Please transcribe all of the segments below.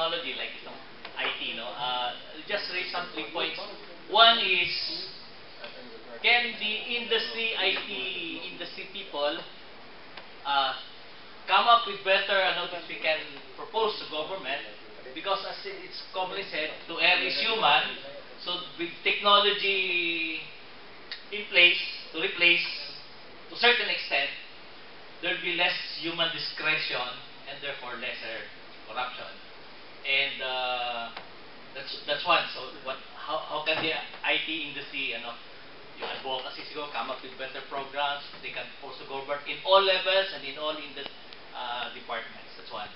technology like itong IT, no? Uh, just raise some three points. One is, can the industry, IT industry people uh, come up with better ano that we can propose to government because as it's commonly said, to err is human. So with technology in place to replace to a certain extent, there'll be less human discretion and therefore lesser corruption. And uh, that's that's one. So what how how can the IT industry ano yung advocacy siguro come up with better programs they can also govern in all levels and in all in the uh, departments. That's one.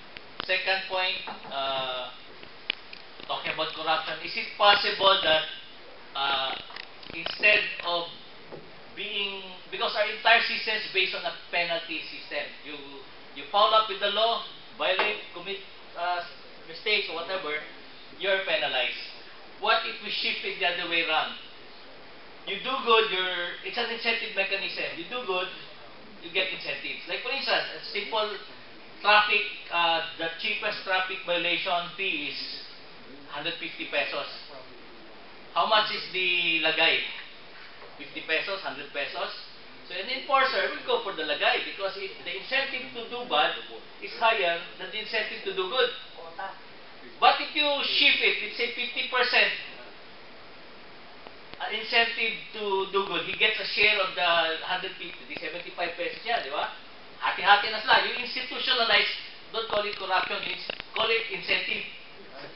Second point, uh, talking about corruption, is it possible that uh, instead of being, because our entire system is based on a penalty system. You you foul up with the law, violate, commit uh, mistakes or whatever, you're penalized. What if we shift it the other way around? You do good, you're, it's an incentive mechanism. You do good, you get incentives. Like for instance, a simple traffic, uh, the cheapest traffic violation fee is 150 pesos. How much is the lagay? 50 pesos, 100 pesos. So an enforcer will go for the lagay because if the incentive to do bad is higher than the incentive to do good. You shift it, let's say 50% uh, incentive to do good, he gets a share of the 150, the 75 pesos niya, di ba? Hati-hati na sila. You institutionalize, don't call it corruption, call it incentive.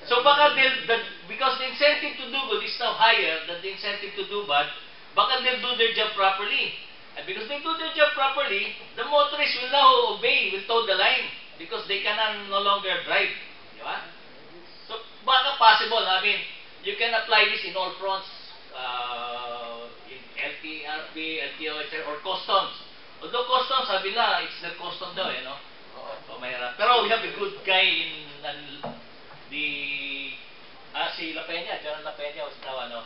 So baka they'll, the, because the incentive to do good is now higher than the incentive to do bad, baka they'll do their job properly. And because they do their job properly, the motorists will now obey, will toe the line, because they can no longer drive. Di ba? So baka possible, I mean, you can apply this in all fronts, uh, in LTRP, LTO, etc., or customs. Although customs, sabi na, it's the custom daw, eh, no? So, mahirap. Pero we have a good guy in, uh, the ah si La Peña, General La Peña was now ano,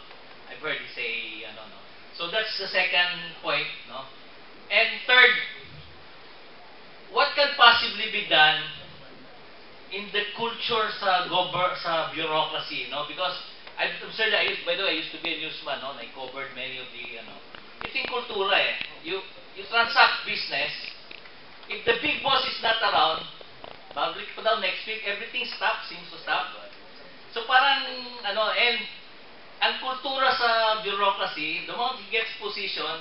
I've heard he say ano no. So that's the second point, no. And third, what can possibly be done in the culture sa gover sa bureaucracy, no? Because sure that I used, by the way, I used to be a newsman, no? I covered many of the ano. Ito yung kultura eh. You you transact business. If the big boss is not around, public pa daw next week, everything stops, seems to stop. So parang, ano, and ang kultura sa bureaucracy, the moment he gets position,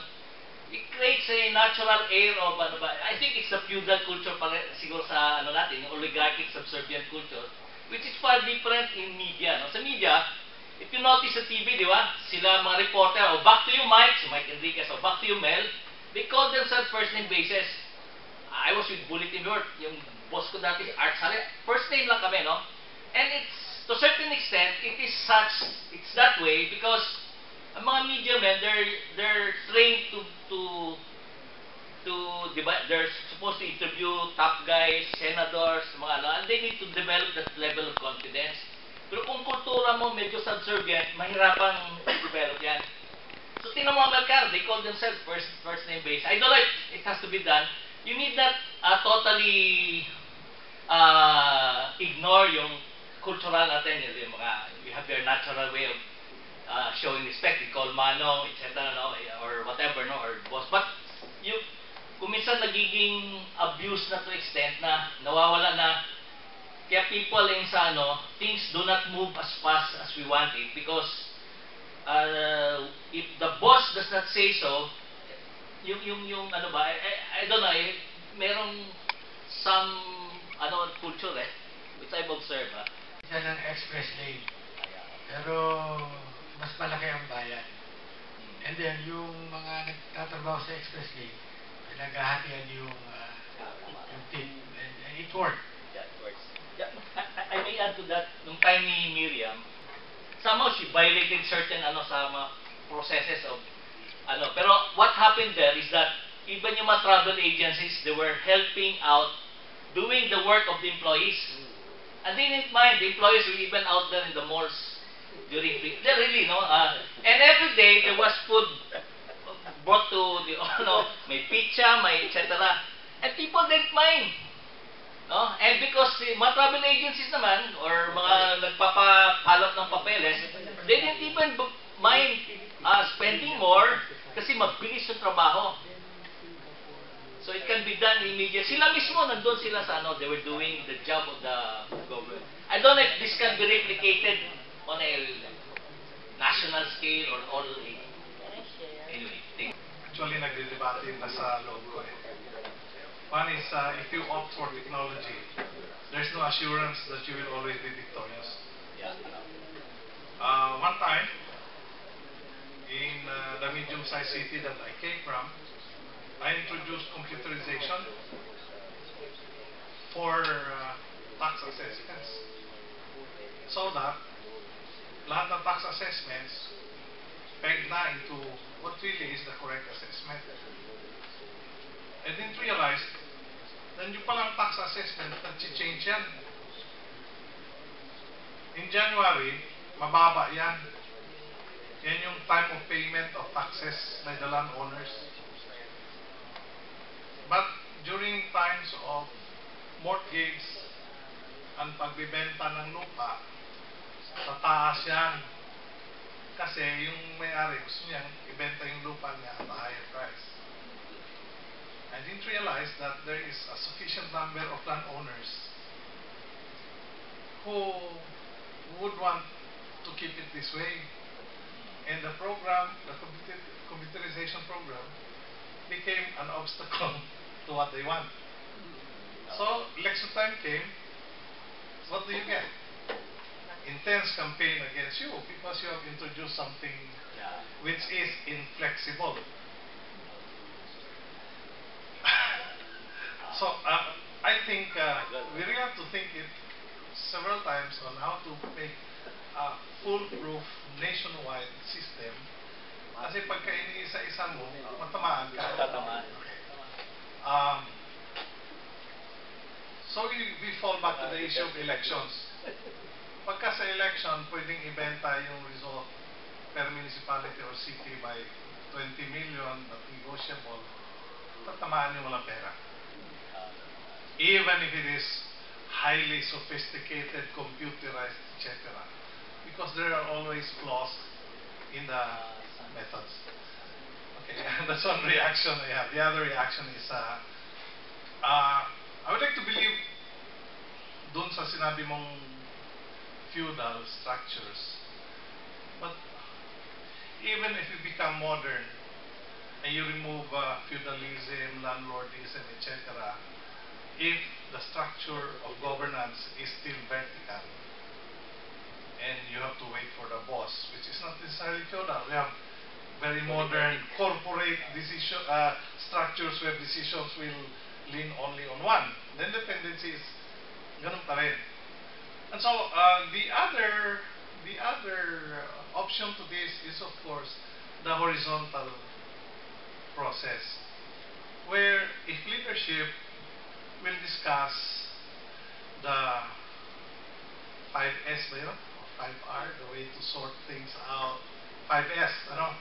it creates a natural air of, ano ba, I think it's the feudal culture pala, siguro sa, ano natin, yung oligarchic subservient culture, which is far different in media. No? Sa media, if you notice sa TV, di ba, sila mga reporter, oh, back to you Mike, si Mike Enriquez, oh, back to you Mel, they call themselves first name basis. I was with Bulletin Board, yung boss ko dati, Art Sale, first name lang kami, no? And it's, to a certain extent, it is such, it's that way because ang mga media men, they're, they're trained to, to, to, di ba, they're supposed to interview top guys, senators, mga ano, and they need to develop that level of confidence. Pero kung kultura mo medyo subservient, mahirapang develop yan. So, tingnan mo Amerikano, they call themselves first, first name based. I don't if it has to be done. You need not uh, totally uh, ignore yung cultural natin, yung mga, we have your natural way of uh, showing respect. We call manong, etc. No? or whatever, no? or boss. But kung minsan nagiging abuse na to extent na nawawala na kaya people in sa ano, things do not move as fast as we want it because uh, if the boss does not say so, yung yung yung ano ba, I, I, I don't know, eh, merong some ano culture eh, which I've observed ah. Isa ng express lane. Pero mas malaki ang bayan. And then yung mga nagtatrabaho sa express lane, pinaghahatian yung, uh, yung tip. And, and it worked. Yeah, of course. Yeah, I, I may add to that, nung time ni Miriam, somehow she violated certain ano sa mga processes of ano. Pero what happened there is that even yung mga travel agencies, they were helping out doing the work of the employees. And they didn't mind. The employees were even out there in the malls during. They really, no? Uh, and every day, there was food brought to the, ano, may pizza, may etc. And people didn't mind. No? And because eh, mga travel agencies naman, or mga nagpapapalot ng papeles, they didn't even mind uh, spending more kasi mabilis yung trabaho. So it can be done immediately. Sila mismo nandun sila sa ano, they were doing the job of the government. I don't know if this can be replicated on a national scale or all actually nagdedebate yung nasa loob ko eh. One is, uh, if you opt for technology, there's no assurance that you will always be victorious. Uh, one time, in uh, the medium-sized city that I came from, I introduced computerization for uh, tax assessments. So that, lahat ng tax assessments pegged na into what really is the correct assessment. I didn't realize na yung palang tax assessment, nag-change yan. In January, mababa yan. Yan yung time of payment of taxes by the landowners. But during times of mortgage ang pagbibenta ng lupa, tataas yan. Kasi yung may-ari gusto niyang ibenta yung lupa niya at a higher price. I didn't realize that there is a sufficient number of landowners who would want to keep it this way. And the program, the computer, computerization program, became an obstacle to what they want. So, election time came, what do you get? Intense campaign against you because you have introduced something which is inflexible. so uh, I think uh, we really have to think it several times on how to make a foolproof nationwide system. Kasi pagka iniisa-isa mo, matamaan ka. Tatamaan. Um, so we, we fall back to the issue of elections. Pagka sa election, pwedeng ibenta yung result per municipality or city by 20 million but negotiable, tatamaan yung walang pera. Even if it is highly sophisticated, computerized, etc. Because there are always flaws in the methods. Okay, that's one reaction I have. The other reaction is, uh, uh, I would like to believe dun sa sinabi mong feudal structures. But even if you become modern and you remove uh, feudalism, landlordism, etc., if the structure of governance is still vertical and you have to wait for the boss, which is not necessarily feudal, we have very modern corporate decision uh, structures where decisions will lean only on one. Then the tendency is ganun pa rin. And so uh, the other the other uh, option to this is of course the horizontal process where if leadership will discuss the 5S ba yun? 5R, the way to sort things out. 5S, ano?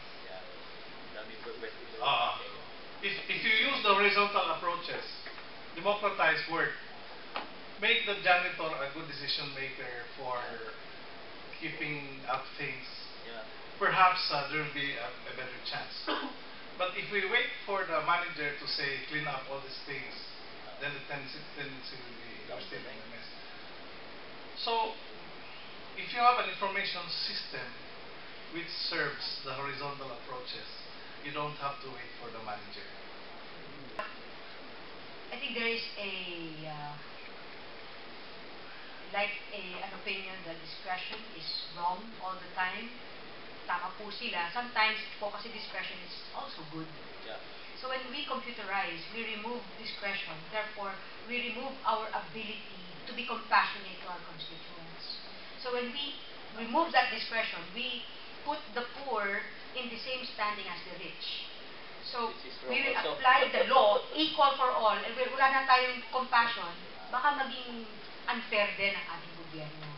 Ah. if, if you use the horizontal approaches, democratize work, make the janitor a good decision maker for keeping up things, perhaps uh, there will be a, a better chance. But if we wait for the manager to say, clean up all these things, then the tendency, tendency will be, you're still in a mess. So, if you have an information system which serves the horizontal approaches, you don't have to wait for the manager. I think there is a, uh, like a, an opinion that discretion is wrong all the time. Tama po sila. Sometimes po kasi discretion is also good. So when we computerize, we remove discretion. Therefore, we remove our ability to be compassionate to our constituents. So when we remove that discretion, we put the poor in the same standing as the rich. So we will also. apply the law equal for all and wala na tayong compassion, baka maging unfair din ang ating gobyerno.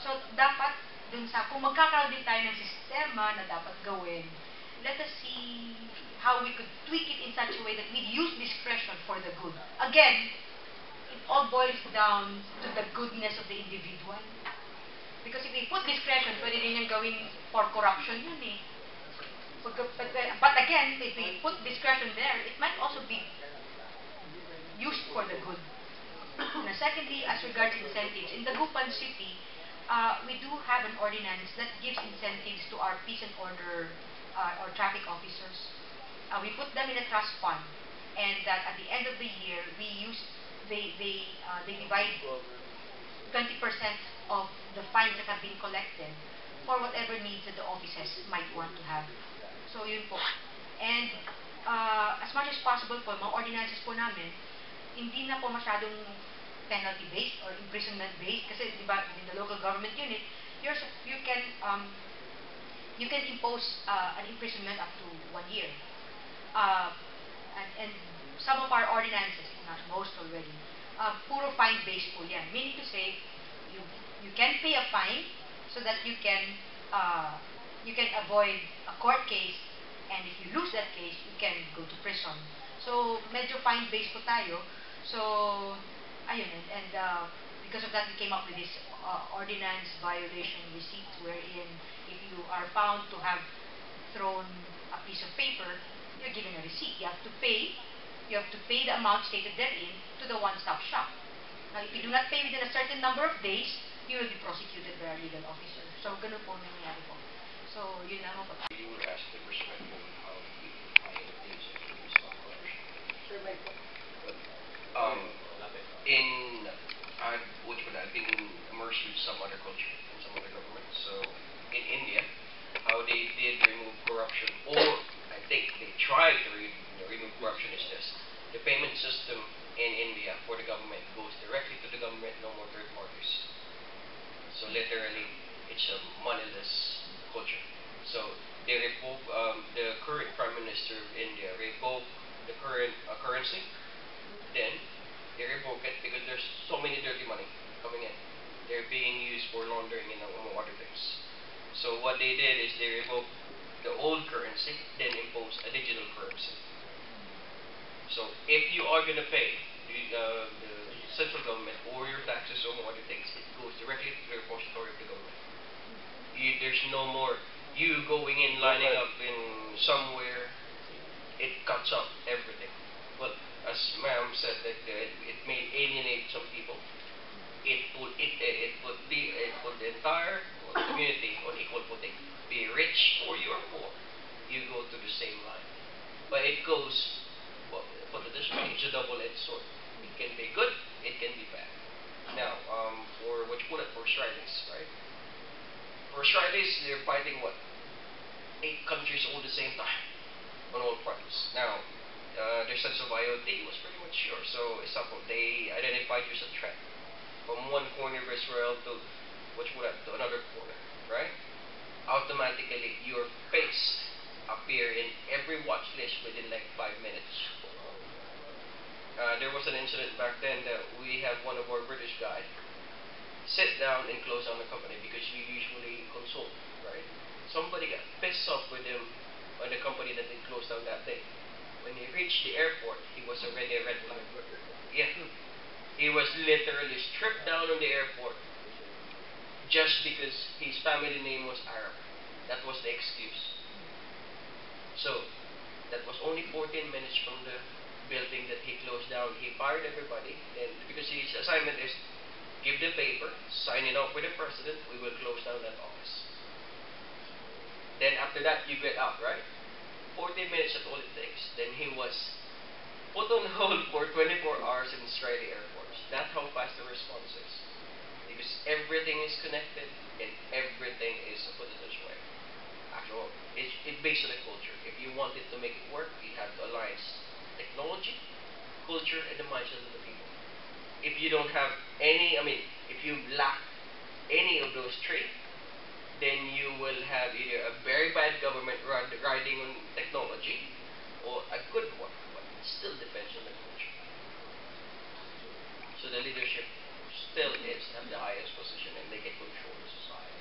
So dapat dun sa, kung magkakaroon tayo ng sistema na dapat gawin, let us see how we could tweak it in such a way that we use discretion for the good. Again, in all boils down to the goodness of the individual. Because if we put discretion, pwede din yung gawin for corruption yun eh. But, but again, if we put discretion there, it might also be used for the good. Now, secondly, as regards incentives, in Dagupan City, uh, we do have an ordinance that gives incentives to our peace and order uh, or traffic officers. Uh, we put them in a trust fund, and that at the end of the year, we use they they uh, they divide 20% of the fines that have been collected for whatever needs that the offices might want to have. So, yun po. And uh, as much as possible po, mga ordinances po namin, hindi na po masyadong penalty-based or imprisonment-based kasi di ba in the local government unit, you're, sup- you can um, you can impose uh, an imprisonment up to one year. Uh, and, and some of our ordinances, not most already, uh, puro fine-based po yan. Meaning to say, you, you can pay a fine so that you can uh, you can avoid a court case and if you lose that case, you can go to prison. So, medyo fine-based po tayo. So, ayun, and, and uh, because of that, we came up with this uh, ordinance violation receipt wherein if you are found to have thrown a piece of paper, you're given a receipt. You have to pay, you have to pay the amount stated therein to the one-stop shop. Now, if you do not pay within a certain number of days, you will be prosecuted by a legal officer. So, ganun po ang nangyayari po. So, yun lang po. you were asked the perspective on how you handle things in terms of corruption. But, um, in, I've, which one, I've been immersed with some other culture and some other governments. So, in India, how they did remove corruption, or I think they tried to re- remove corruption is this. The payment system in India for the government goes directly to the government, no more third parties. So literally, it's a moneyless culture. So they revoke um, the current prime minister of India revoke the current uh, currency. Then they revoke it because there's so many dirty money coming in. They're being used for laundering and things. So what they did is they revoked the old currency, then imposed a digital currency. So if you are going to pay the, uh, the central government or your taxes or other things, it goes directly to the repository of the government. You, there's no more you going in, lining up in somewhere. It cuts off everything. Well, as ma'am said, that uh, it may alienate some people. It would it it put the it put the entire community on equal footing. Be rich or you're poor, you go to the same line. But it goes, well, it this way, it's a double-edged sword. It can be good, it can be bad. Now, um, for what you call it, for Israelis, right? For Israelis, they're fighting what? Eight countries all the same time on all fronts. Now, uh, their sense of IoT was pretty much sure. So, example, they identified you as a threat from one corner of Israel to which would to another corner, right? Automatically, your face appear in every watch list within like five minutes. Uh, there was an incident back then that we had one of our British guys sit down and close down the company because we usually consult, right? Somebody got pissed off with him on the company that they closed down that day. When he reached the airport, he was already a red flag. Yeah. He was literally stripped down on the airport just because his family name was Arab. That was the excuse. So, that was only 14 minutes from the building that he closed down. He fired everybody, and because his assignment is give the paper, sign it off with the president, we will close down that office. Then after that, you get out, right? 14 minutes at all it takes. Then he was put on hold for 24 hours in Israeli Air Force. That's how fast the response is. Because everything is connected and everything is, put it this way, actual, it's, it's based on the culture. If you wanted to make it work, you have to align technology, culture, and the mindset of the people. If you don't have any, I mean, if you lack any of those three, then you will have either a very bad government riding on technology or a good one, but it still depends on the culture. So the leadership still is at the highest position and they can control the society.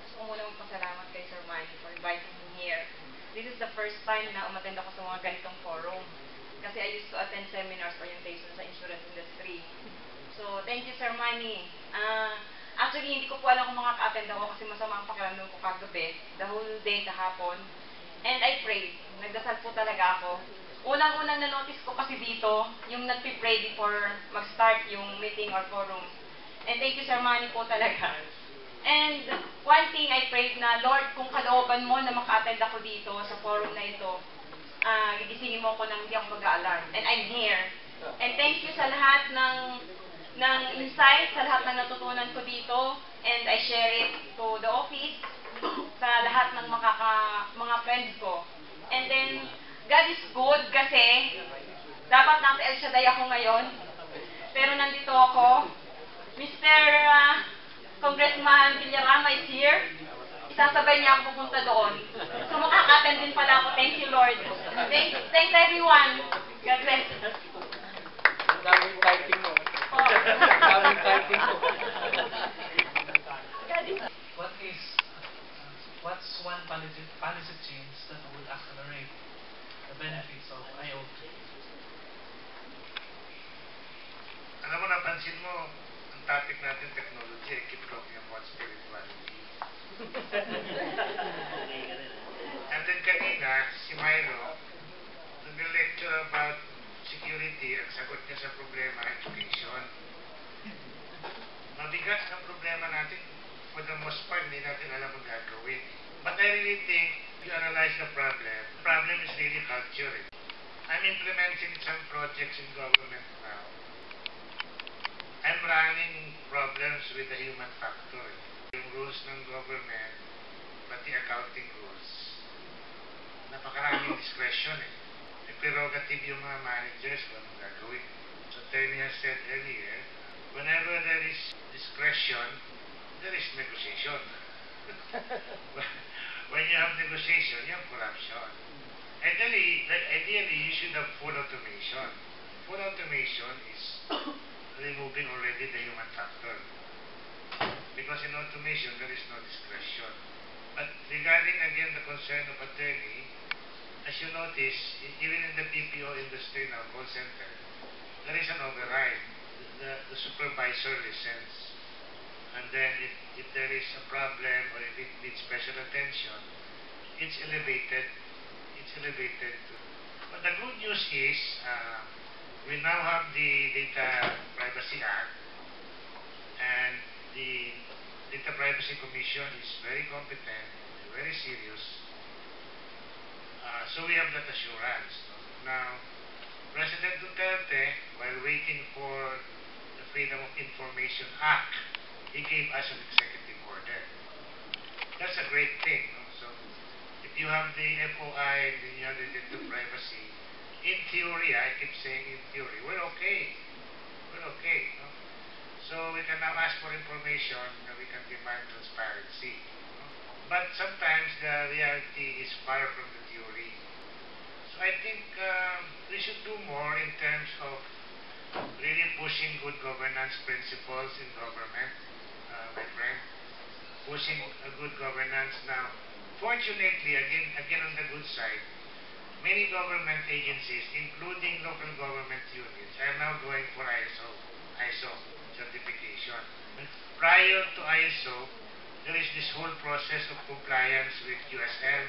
Gusto ko muna magpasalamat kay Sir Mikey for inviting me here. This is the first time na umattend ako sa mga ganitong forum. Kasi I used to attend seminars, orientation sa insurance industry. So, thank you, Sir Manny. Ah, actually, hindi ko po alam kung makaka-attend ako kasi masama ang pakiramdam ko kagabi, the whole day kahapon. And I prayed. Nagdasal po talaga ako. Unang-unang na-notice ko kasi dito, yung nagpipray before mag-start yung meeting or forum. And thank you, Sir Manny po talaga. And one thing I prayed na, Lord, kung kalooban mo na maka-attend ako dito sa forum na ito, ah gigisingin mo ako nang hindi ako mag-alarm. And I'm here. And thank you sa lahat ng ng insight, sa lahat ng natutunan ko dito. And I share it to the office, sa lahat ng makaka, mga friends ko. And then, God is good kasi dapat nasa El Shaddai ako ngayon. Pero nandito ako. Mr. ah, Congressman Villarama is here. Isasabay niya ako pupunta doon. So makaka-attend din pala ako. Thank you, Lord. Thanks, thanks everyone. God bless. Daming typing mo. Oh. Daming typing mo. God is What is, uh, what's one policy, policy change that would accelerate the benefits of IoT? Alam mo, napansin mo, ang topic natin technology, I keep talking about spirituality. And then kanina, si Myro, nag-lecture about security, ang sagot niya sa problema, education. Mabigat ang problema natin, for the most part, hindi natin alam ang gagawin. But I really think, you analyze the problem, the problem is really culture. I'm implementing some projects in government now. I'm running problems with the human factor. Yung rules ng government, pati accounting rules, napakaraming discretion eh. May prerogative yung mga managers kung anong gagawin. So, Terry has said earlier, whenever there is discretion, there is negotiation. when you have negotiation, you have corruption. Ideally, ideally, you should have full automation. Full automation is removing already the human factor. Because in automation, there is no discretion. But regarding again the concern of attorney, as you notice, e- even in the BPO industry now, call center, there is an override. The, the supervisor listens. And then if, if there is a problem or if it needs special attention, it's elevated. It's elevated. But the good news is, uh, we now have the Data Privacy Act, and the Data Privacy Commission is very competent, very serious. Uh, so we have that assurance. Now, President Duterte, while waiting for the Freedom of Information Act, he gave us an executive order. That's a great thing. So, if you have the FOI, then you have the data privacy, in theory, I keep saying in theory, we're okay. We're okay. No? So we can now ask for information, we can demand transparency. But sometimes the reality is far from the theory. So I think um, we should do more in terms of really pushing good governance principles in government, Pushing a good governance now. Fortunately, again, again on the good side, many government agencies, including local government units, are now going for ISO, ISO certification. Prior to ISO, there is this whole process of compliance with USM,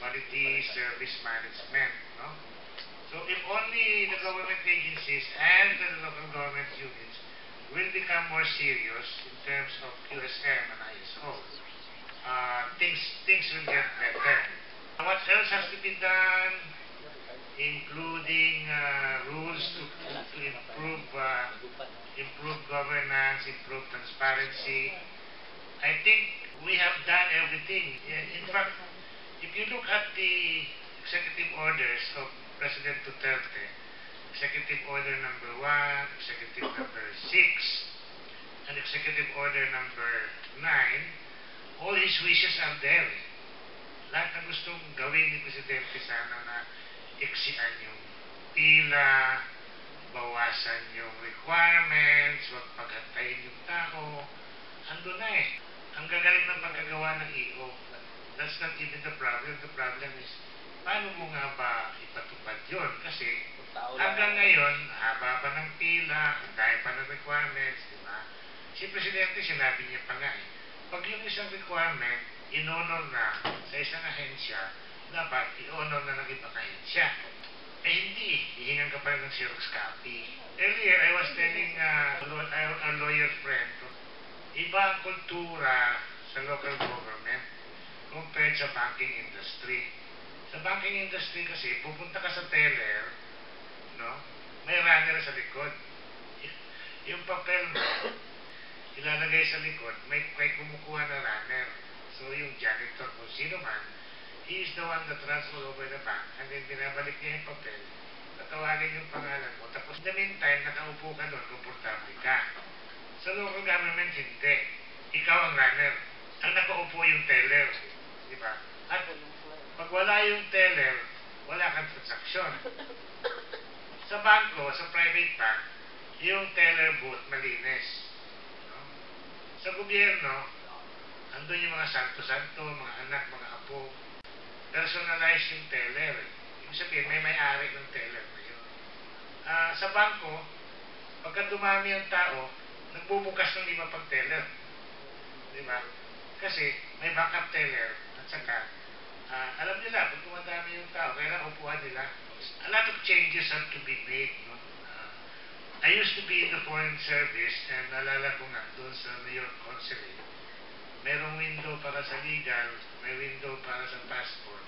quality service management. No? So if only the government agencies and the local government units will become more serious in terms of QSM and ISO, uh, things things will get better. What else has to be done? Including uh, rules to, to improve uh, improve governance, improve transparency. I think we have done everything. In fact, if you look at the executive orders of President Duterte, Executive Order number 1, Executive number 6, and Executive Order number 9, all his wishes are there. eh. Lahat ng gustong gawin ni Presidente sana na iksian yung pila, bawasan yung requirements, wag paghantayin yung tao. Ando na eh. Ang gagaling ng pagkagawa ng EO. That's not even the problem. The problem is, paano mo nga ba ipatupad yun? Kasi lang ngayon, haba pa ng pila, ang dahil pa ng requirements, di ba? Si Presidente, sinabi niya pa nga eh, pag yung isang requirement, in-honor na sa isang ahensya, dapat i-honor na ng ibang ahensya. Eh hindi, hihingan ka pa ng Xerox copy. Earlier, I was telling uh, a lawyer friend, iba ang kultura sa local government compared sa banking industry. Sa banking industry kasi, pupunta ka sa teller, no? May runner sa likod. Yung papel mo, ilalagay sa likod, may, may kumukuha na runner. So yung janitor kung sino man, he is the one that transfer over the bank and then binabalik niya yung papel, tatawagin yung pangalan mo. Tapos in the meantime, nakaupo ka doon, komportable ka. Sa local government, hindi. Ikaw ang runner. Ang nakaupo yung teller. Di ba? At pag wala yung teller, wala kang transaksyon. Sa bangko, sa private bank, yung teller booth malinis. No? Sa gobyerno, andun yung mga santo-santo, mga anak, mga apo. Personalized yung teller. Ibig sabihin, may may-ari ng teller na yun. Ah, sa bangko, pagka dumami ang tao, nagbubukas ng lima pang teller. Di ba? Kasi may backup teller at saka ah, alam nila pag tumadami yung tao, kailangan upuan nila. A lot of changes have to be made. No? Ah, I used to be in the foreign service and nalala ko nga doon sa New York Consulate. Merong window para sa legal, may window para sa passport,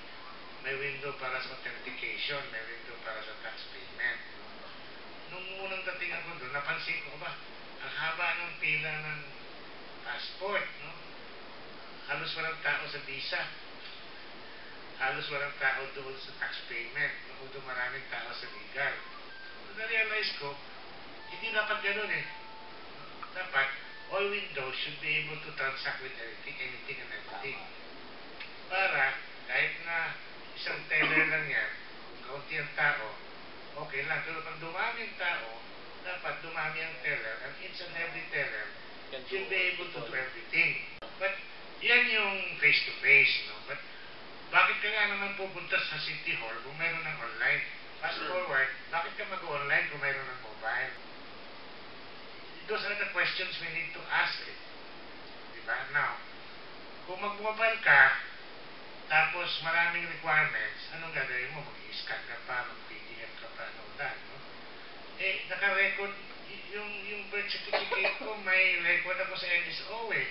may window para sa authentication, may window para sa tax payment. Nung unang dating ako doon, napansin ko ba, ang haba ng pila ng passport, no? Halos walang tao sa visa. Halos walang tao doon sa tax payment. Although maraming tao sa legal. Na-realize ko, hindi dapat ganun eh. Dapat, all windows should be able to transact with anything, anything and everything. Para, kahit na isang teller lang yan, kaunti ang tao, okay lang. Pero pag dumami ang tao, dapat dumami ang teller and each and every teller should be able to do everything. But, yan yung face-to-face, no? But, bakit ka nga naman pupunta sa City Hall kung mayroon ng online? Fast forward, bakit ka mag-online kung mayroon ng mobile? Those are the questions we need to ask. Eh. Diba? Now, kung mag-mobile ka, tapos maraming requirements, anong gagawin mo? Mag-scan ka pa, mag-PDF ka pa, ano that, no? Eh, naka-record, yung, yung birth certificate ko, may record ako sa NSO eh.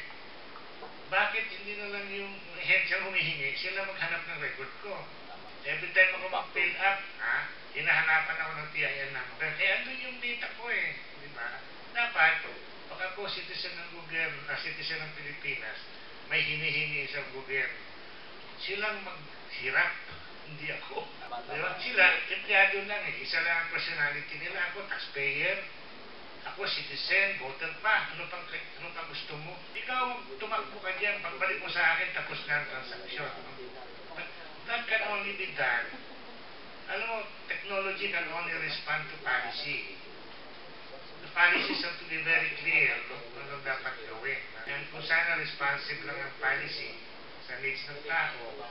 Bakit hindi na lang yung ahensya humihingi, sila maghanap ng record ko? Every time ako mag-fill up, ha, hinahanapan ako ng TIN number. Eh, andun yung data ko eh. Di ba? Dapat, pag ako citizen ng gobyerno, na citizen ng Pilipinas, may hinihingi sa gobyerno. Silang maghirap, hindi ako. Di ba? Sila, empleyado lang eh. Isa lang ang personality nila. Ako, taxpayer. Ako, citizen, voter pa. Ano pang, ano pang gusto mo? Ikaw, tumakbo ka dyan. Pagbalik mo sa akin, tapos na ang transaksyon. That can only be done. Alam mo, technology can only respond to policy. The policies have to be very clear kung ano dapat gawin. And kung sana responsive lang ang policy sa needs ng tao,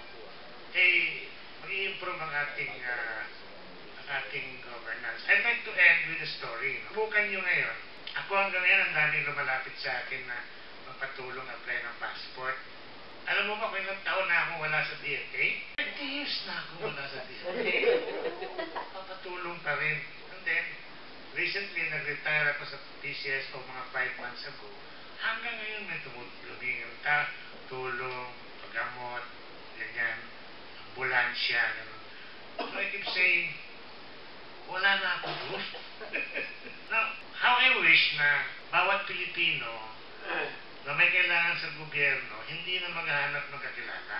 eh, mag-i-improve ang ating ang ating governance. I'd like to end story. No? Bukan nyo ngayon. Ako hanggang ngayon, ang daming lumalapit sa akin na magpatulong apply ng passport. Alam mo ba kung ilang taon na ako wala sa DFA? 20 years na ako wala sa DFA. Papatulong pa rin. And then, recently, nag-retire ako sa PCS o mga 5 months ago. Hanggang ngayon may tumutulong yung ta tulong, paggamot, ganyan, ambulansya, gano'n. So I keep saying, wala na ako doon. Now, how I wish na bawat Pilipino na may kailangan sa gobyerno, hindi na maghahanap ng kakilala.